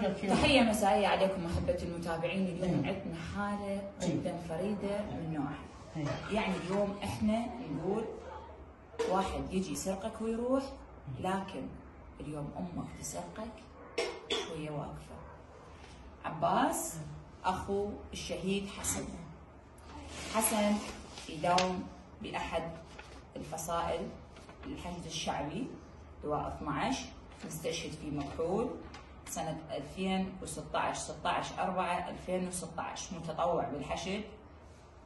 حاجة كذا تحية مسائية عليكم محبة المتابعين اليوم عندنا حالة جدا فريدة من نوعها. أي. يعني اليوم إحنا نقول واحد يجي يسرقك ويروح لكن اليوم أمك تسرقك وهي واقفة. عباس أخو الشهيد حسن. حسن يداوم بأحد الفصائل الحشد الشعبي لواء 12 مستشهد في مكحول سنة 2016 16 4 2016 متطوع بالحشد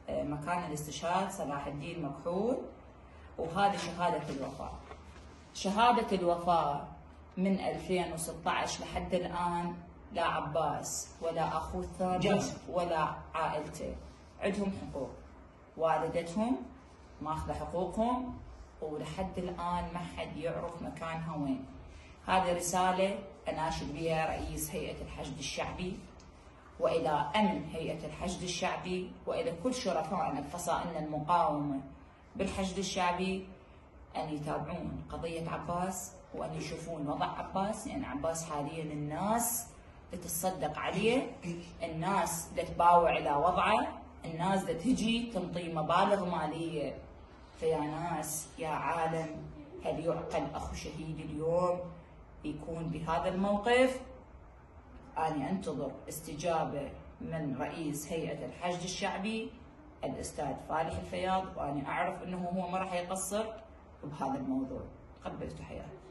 آه، مكان الاستشهاد صلاح الدين مكحول. وهذه شهادة الوفاة. شهادة الوفاة من 2016 لحد الآن لا عباس ولا أخوه الثاني. ولا عائلته. عندهم حقوق. والدتهم ماخذة حقوقهم ولحد الآن ما حد يعرف مكانها وين. هذه رسالة أناشد بها رئيس هيئة الحشد الشعبي وإلى أمن هيئة الحشد الشعبي وإلى كل شرفائنا الفصائلنا المقاومة بالحشد الشعبي أن يتابعون قضية عباس وأن يشوفون وضع عباس لأن يعني عباس حاليا الناس تتصدق عليه الناس تباوع إلى وضعه الناس تجي تنطي مبالغ مالية. فيا ناس يا عالم هل يعقل أخو شهيد اليوم؟ يكون بهذا الموقف. أنا أنتظر استجابة من رئيس هيئة الحشد الشعبي الأستاذ فالح الفياض وأنا أعرف أنه هو ما راح يقصر بهذا الموضوع. قبل تحياتي